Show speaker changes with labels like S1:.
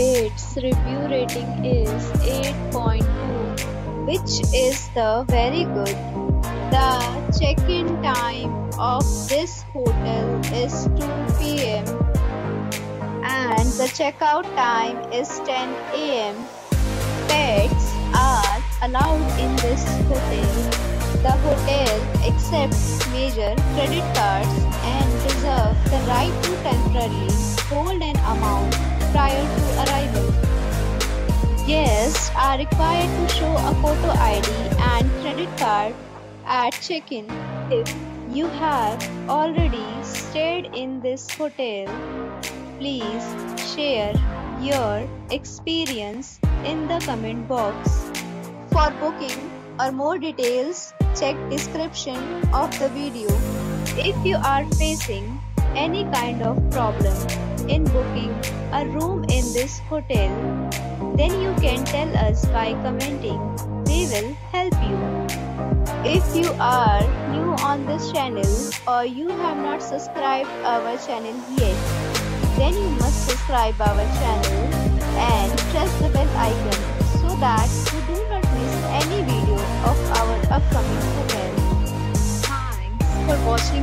S1: Its review rating is 8.2, which is the very good. The check-in time of this hotel is 2 p.m. and the checkout time is 10 a.m. Pets are allowed in this hotel. The hotel accepts major credit cards are required to show a photo ID and credit card at check-in. If you have already stayed in this hotel, please share your experience in the comment box. For booking or more details, check description of the video. If you are facing any kind of problem in booking a room in this hotel, then you can tell us by commenting. We will help you. If you are new on this channel or you have not subscribed our channel yet, then you must subscribe our channel and press the